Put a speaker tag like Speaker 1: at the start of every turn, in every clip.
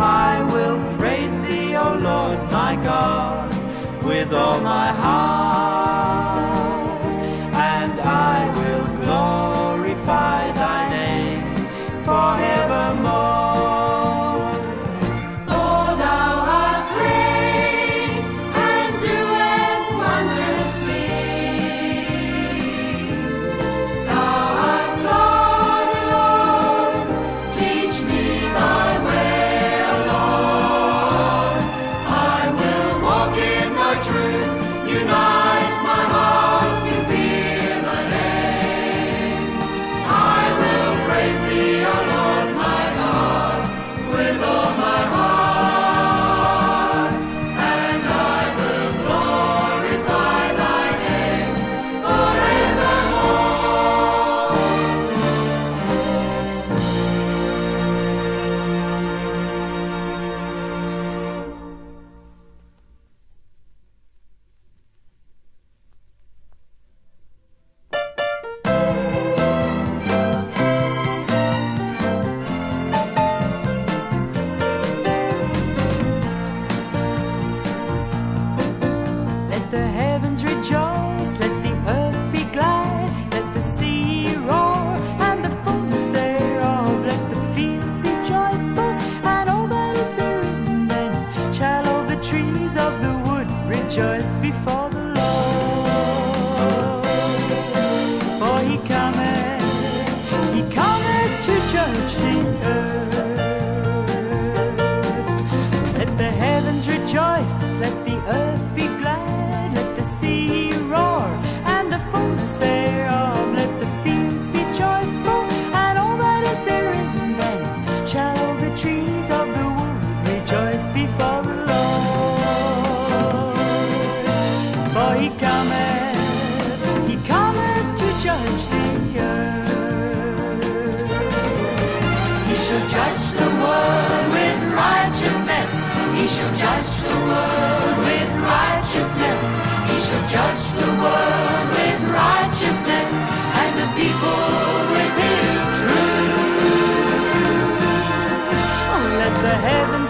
Speaker 1: I will praise thee, O Lord my God, with all my heart.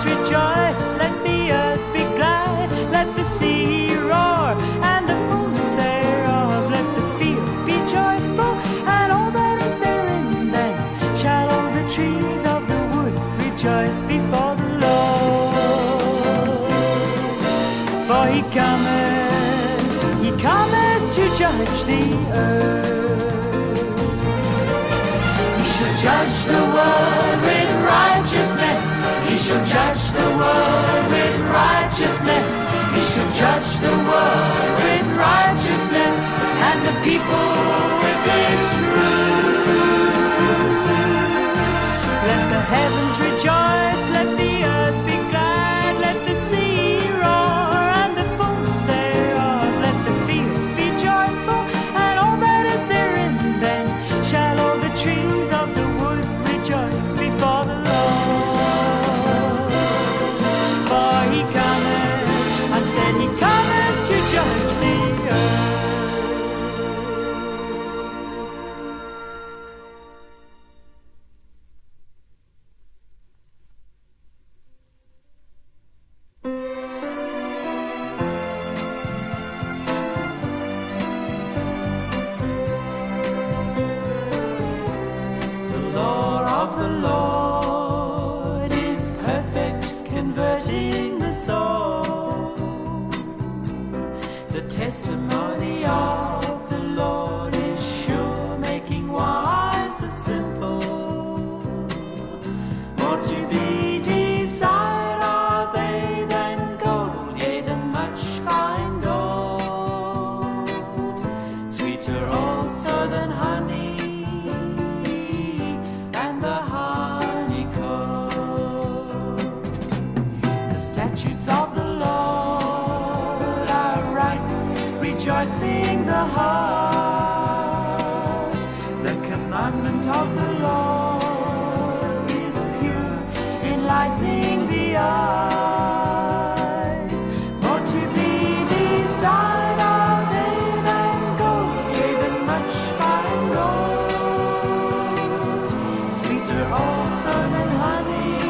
Speaker 2: rejoice, let the earth be glad, let the sea roar, and the fullness thereof, let the fields be joyful, and all that is therein then shall all the trees of the wood rejoice before the Lord. For he cometh, he cometh to judge the earth. He
Speaker 3: shall judge the world shall judge the world with righteousness. He shall judge the world with righteousness and the people with his truth.
Speaker 2: Let the heavens winter, all
Speaker 3: sun and
Speaker 1: honey.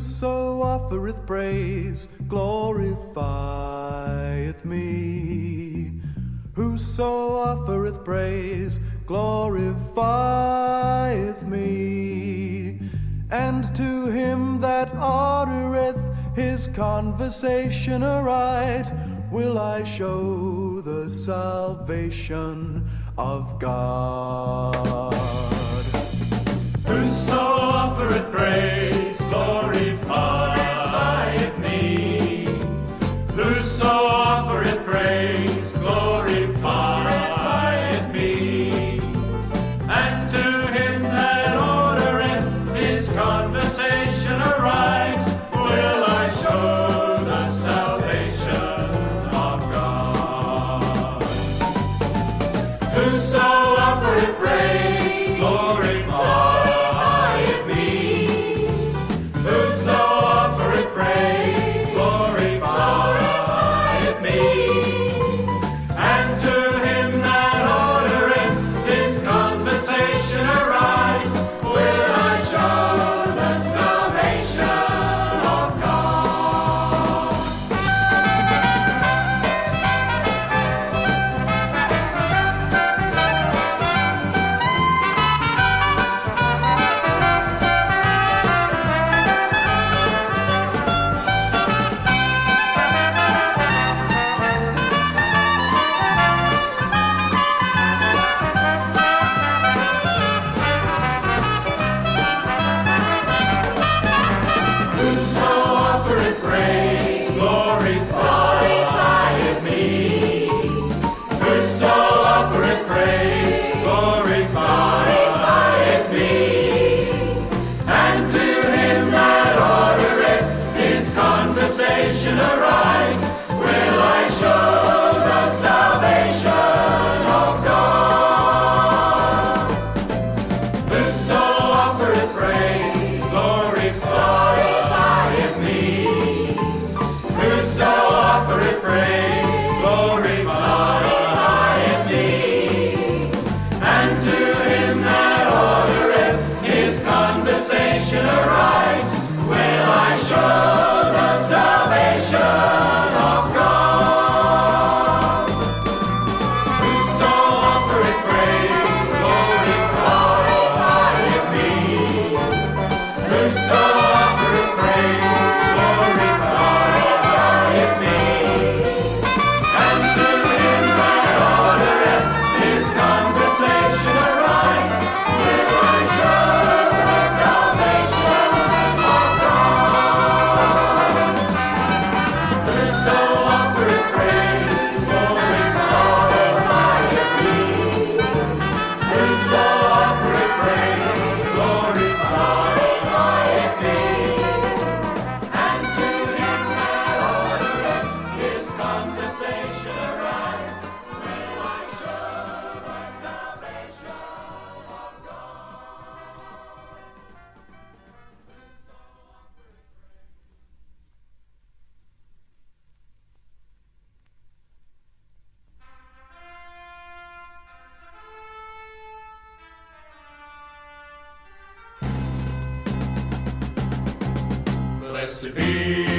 Speaker 4: whoso offereth praise glorifieth me. Whoso offereth praise glorifieth me. And to him that ordereth his conversation aright, will I show the salvation of God.
Speaker 5: Whoso offereth praise. Blessed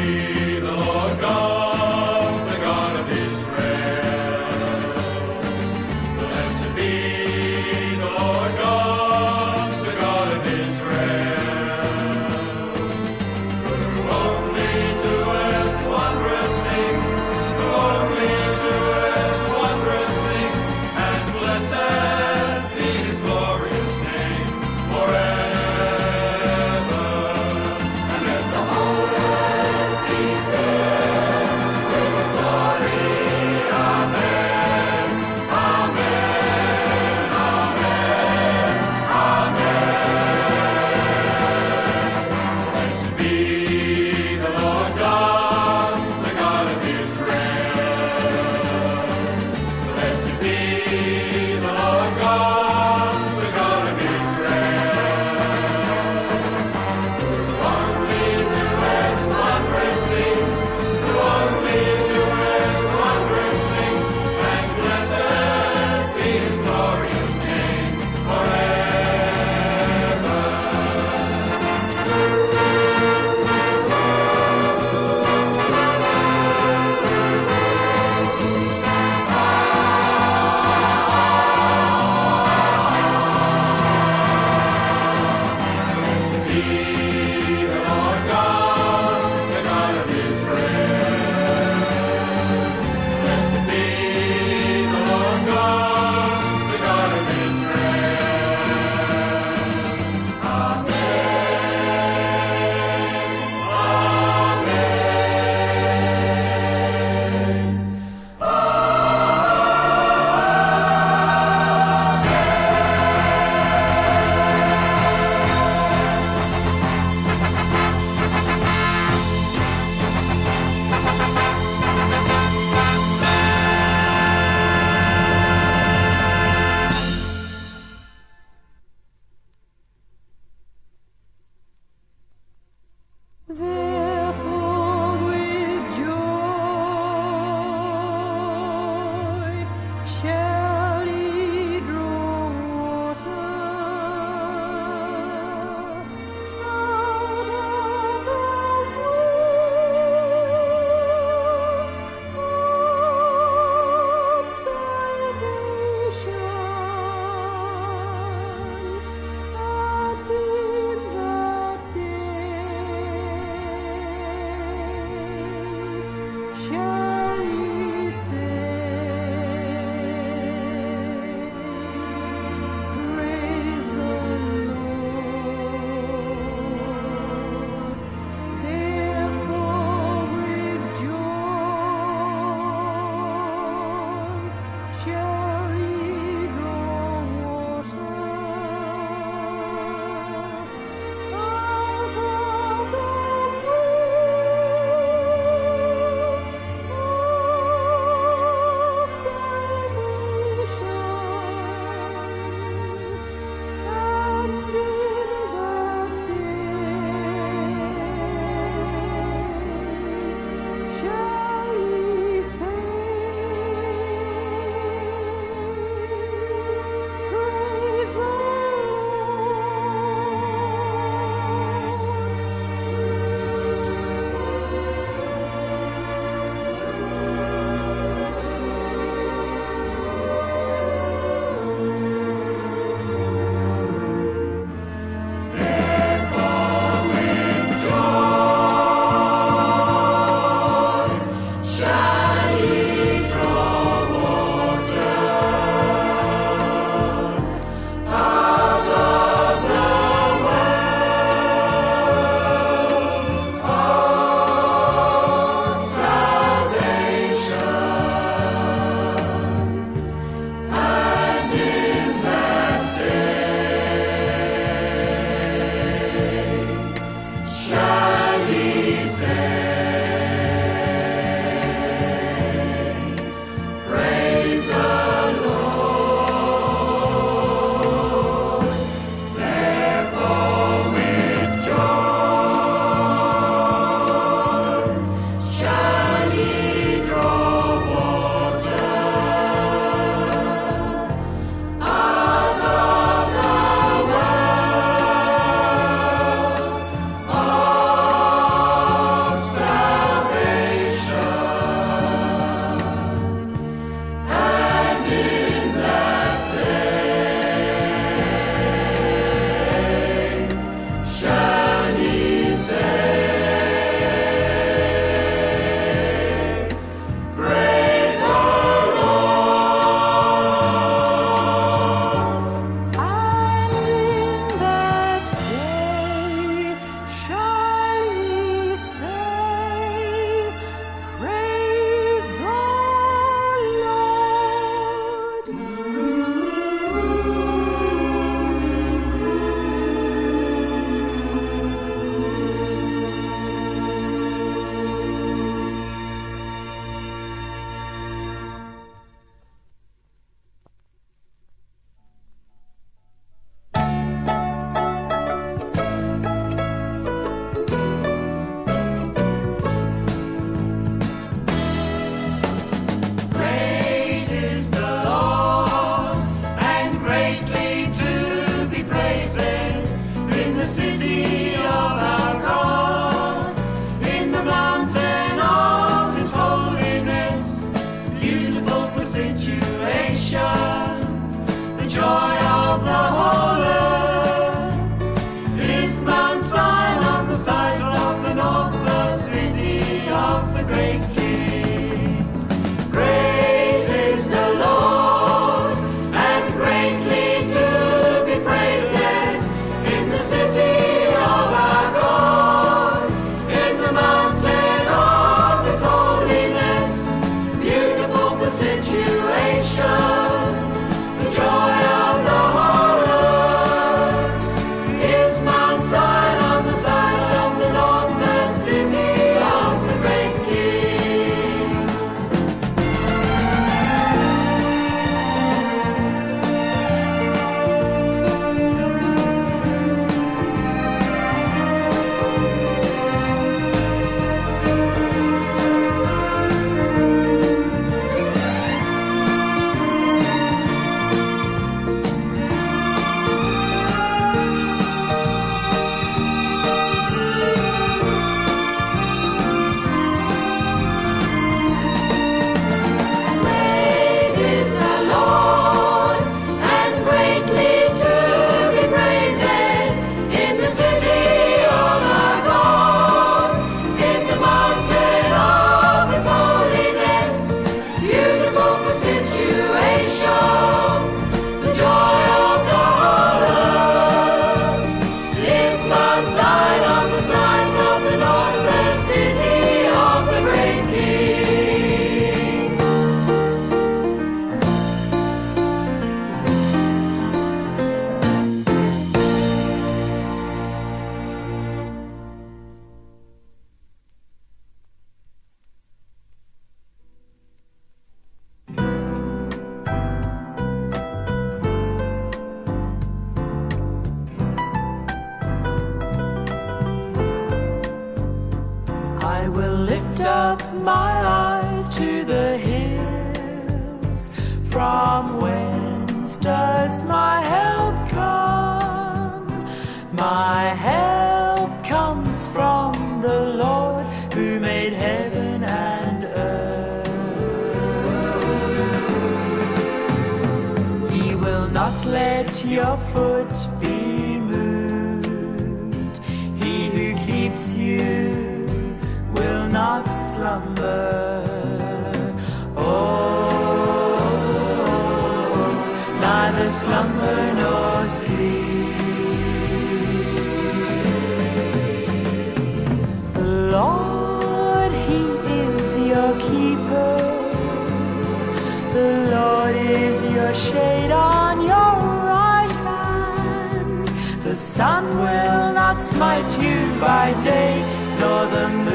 Speaker 1: smite you by day, nor the moon